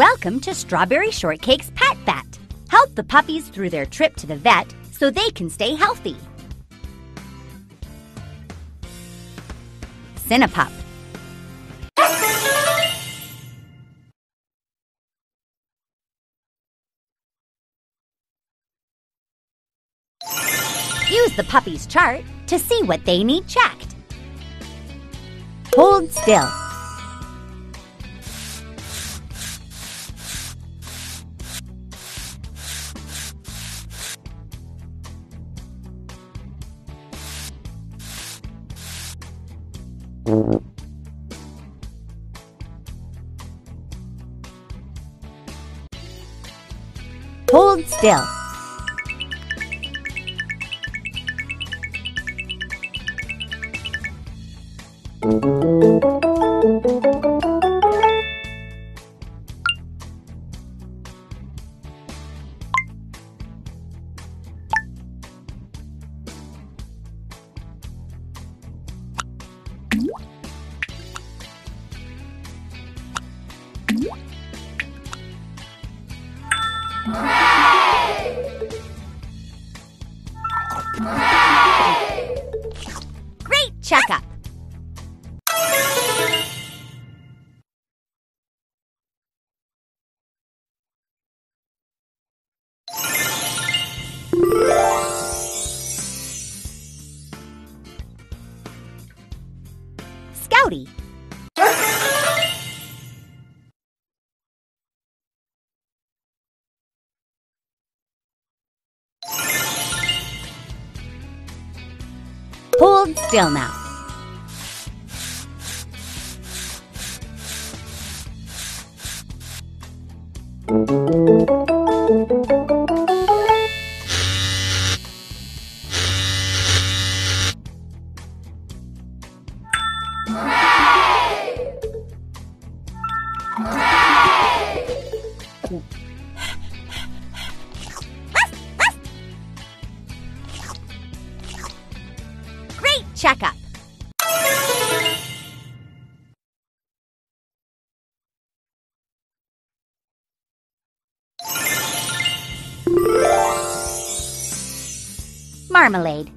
Welcome to Strawberry Shortcake's Pet Vet. Help the puppies through their trip to the vet so they can stay healthy. Cinnapup. Use the puppy's chart to see what they need checked. Hold still. Hold still. Great checkup. Still now. Great Marmalade.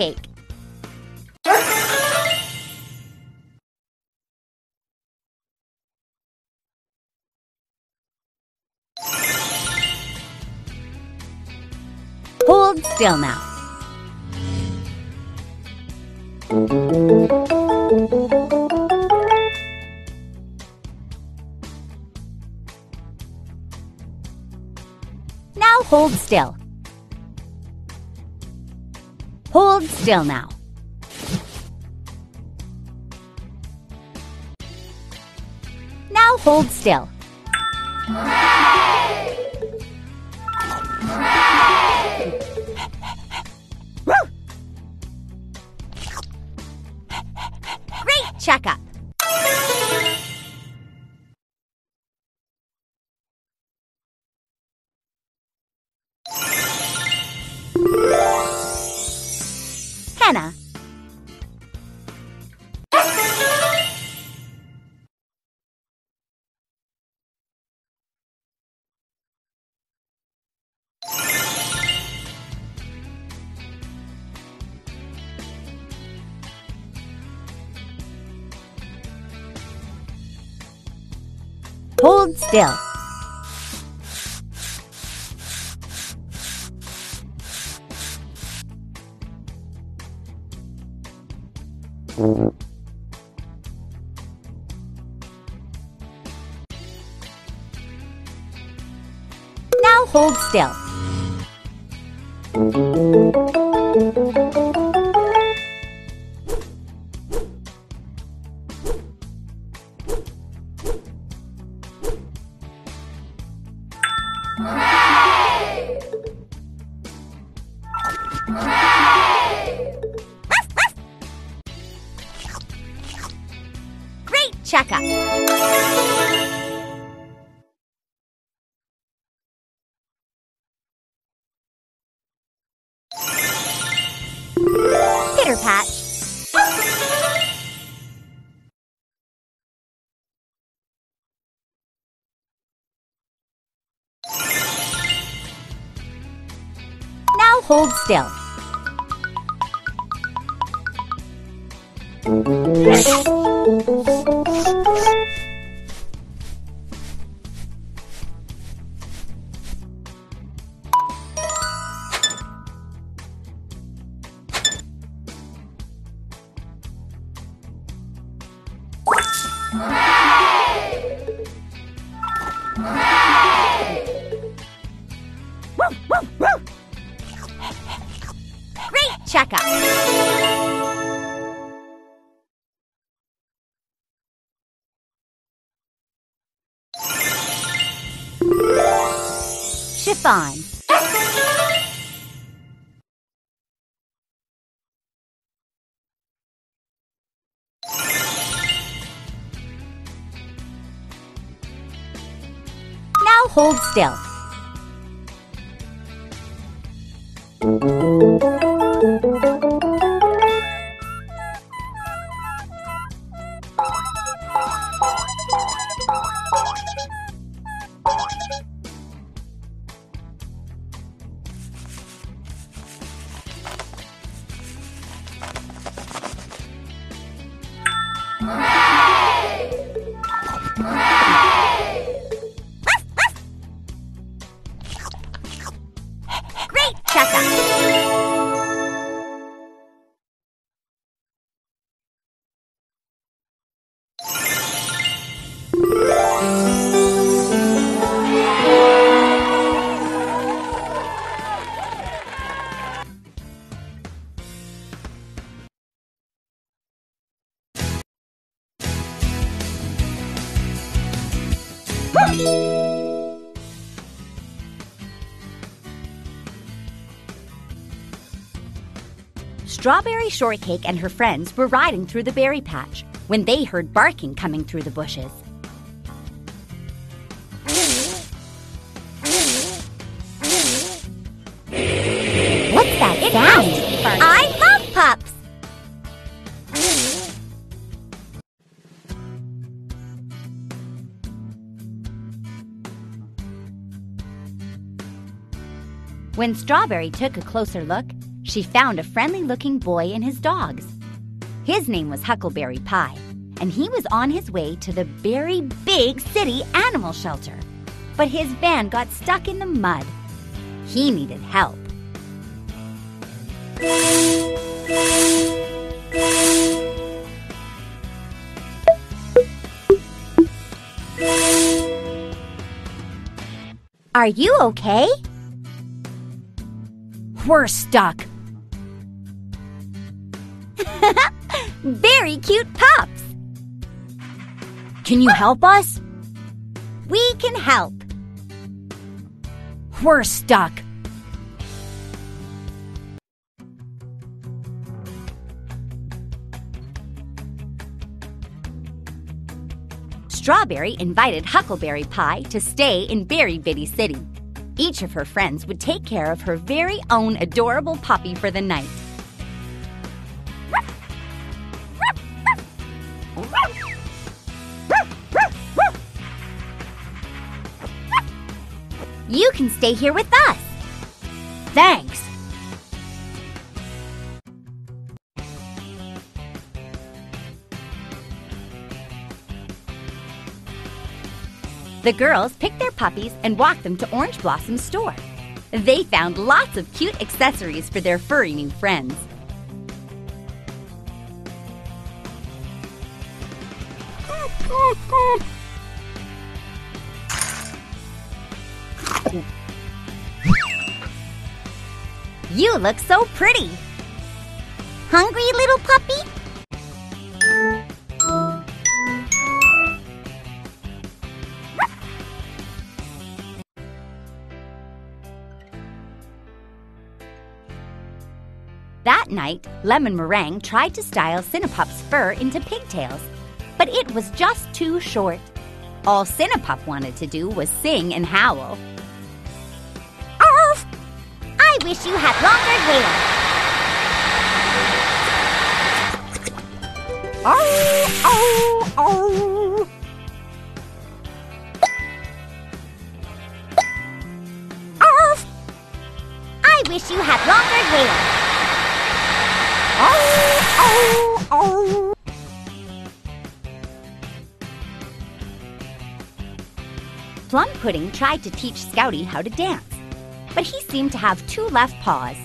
Pupcake. Hold still now. Now hold still. Hold still now. Now hold still. Henna. Hold still. Now hold still. Pitter patch. Now hold still. Great checkup. Chiffon. Now hold still. Great Strawberry Shortcake and her friends were riding through the berry patch when they heard barking coming through the bushes. What's that sound? I love pups! When Strawberry took a closer look, she found a friendly looking boy and his dogs. His name was Huckleberry Pie, and he was on his way to the Berry Bitty City animal shelter. But his van got stuck in the mud. He needed help. Are you okay? We're stuck. Very cute pups. Can you help us? We can help. We're stuck. Strawberry invited Huckleberry Pie to stay in Berry Bitty City. Each of her friends would take care of her very own adorable puppy for the night. Stay here with us. Thanks. The girls picked their puppies and walked them to Orange Blossom's store. They found lots of cute accessories for their furry new friends. You look so pretty. Hungry, little puppy? That night, Lemon Meringue tried to style Cinnapup's fur into pigtails, but it was just too short. All Cinnapup wanted to do was sing and howl. Wish you had longer hair. Oh, oh, oh. Arf! I wish you had longer hair. Oh, oh, oh. Plum Pudding tried to teach Scouty how to dance, but he seemed to have two left paws.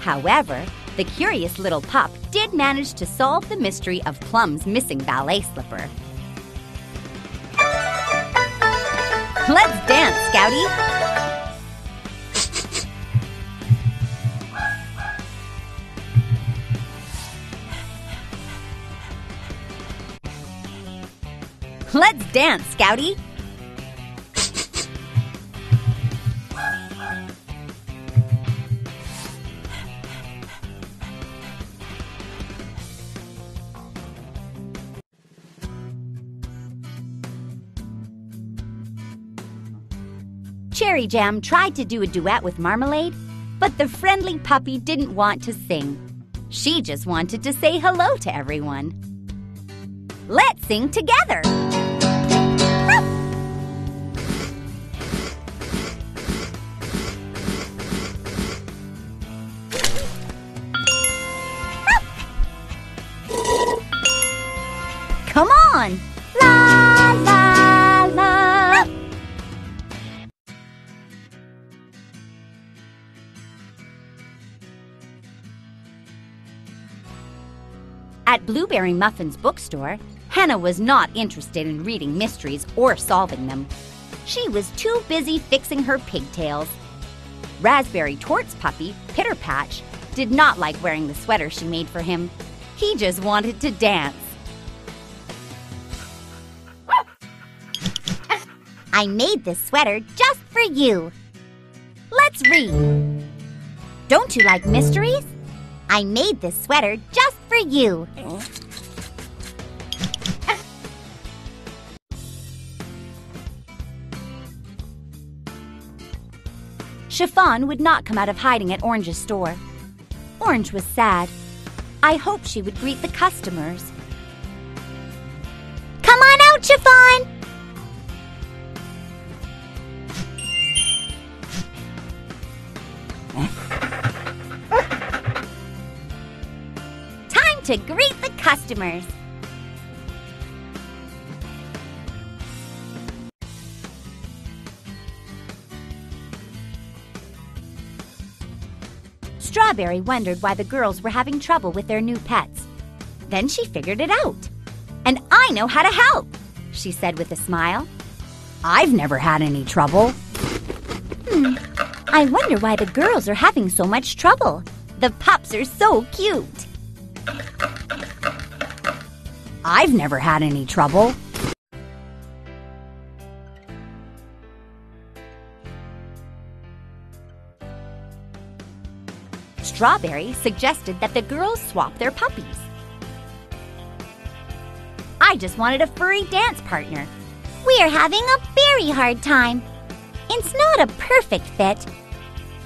However, the curious little pup did manage to solve the mystery of Plum's missing ballet slipper. Let's dance, Scouty! Let's dance, Scouty! Cherry Jam tried to do a duet with Marmalade, but the friendly puppy didn't want to sing. She just wanted to say hello to everyone. Let's sing together! Come on! Blueberry Muffin's bookstore, Henna was not interested in reading mysteries or solving them. She was too busy fixing her pigtails. Raspberry Torte's puppy, Pitter Patch, did not like wearing the sweater she made for him. He just wanted to dance. I made this sweater just for you. Let's read. Don't you like mysteries? I made this sweater just for you. Chiffon would not come out of hiding at Orange's store. Orange was sad. I hoped she would greet the customers. To greet the customers. Strawberry wondered why the girls were having trouble with their new pets. Then she figured it out. And I know how to help, she said with a smile. I've never had any trouble. Hmm. I wonder why the girls are having so much trouble. The pups are so cute. I've never had any trouble. Strawberry suggested that the girls swap their puppies. I just wanted a furry dance partner. We are having a very hard time. It's not a perfect fit.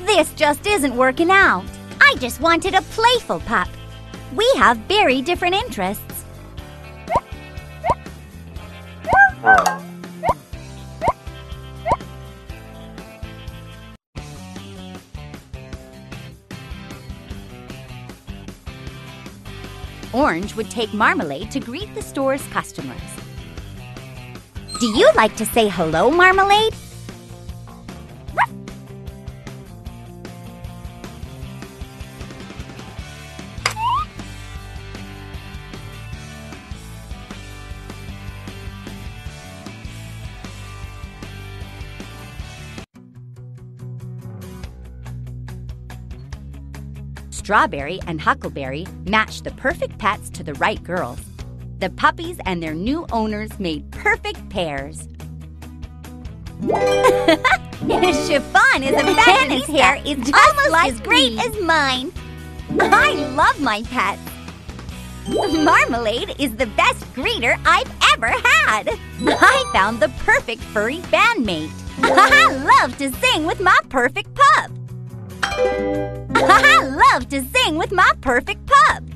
This just isn't working out. I just wanted a playful pup. We have very different interests. Orange would take Marmalade to greet the store's customers. Do you like to say hello, Marmalade? Strawberry and Huckleberry matched the perfect pets to the right girls. The puppies and their new owners made perfect pairs. Chiffon is a Henna's hair is just almost like as great me. as mine. I love my pets. Marmalade is the best greeter I've ever had. I found the perfect furry bandmate. I love to sing with my perfect pup. I love to sing with my perfect pup.